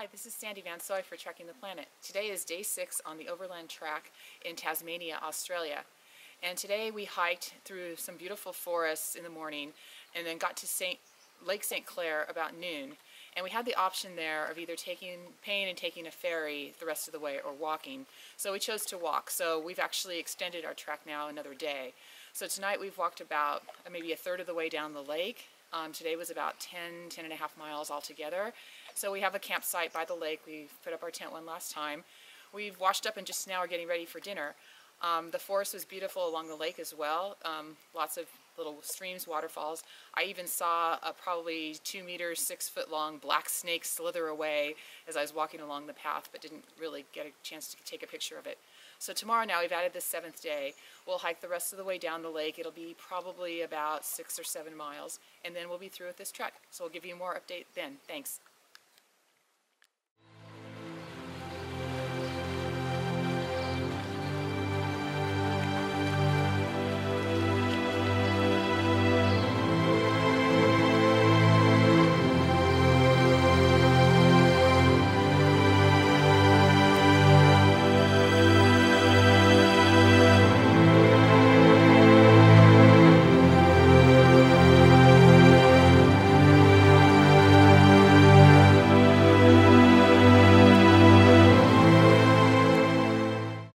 Hi, this is Sandy Van Soye for Trekking the Planet. Today is day six on the Overland Track in Tasmania, Australia. And today we hiked through some beautiful forests in the morning and then got to Saint, Lake St. Clair about noon. And we had the option there of either taking, paying and taking a ferry the rest of the way or walking. So we chose to walk. So we've actually extended our trek now another day. So tonight we've walked about uh, maybe a third of the way down the lake. Um, today was about 10, 10 and a half miles altogether. So we have a campsite by the lake. We put up our tent one last time. We've washed up and just now are getting ready for dinner. Um, the forest was beautiful along the lake as well. Um, lots of little streams, waterfalls. I even saw a probably two meters, six foot long black snake slither away as I was walking along the path, but didn't really get a chance to take a picture of it. So tomorrow now, we've added the seventh day. We'll hike the rest of the way down the lake. It'll be probably about six or seven miles, and then we'll be through with this trek. So we'll give you more update then. Thanks.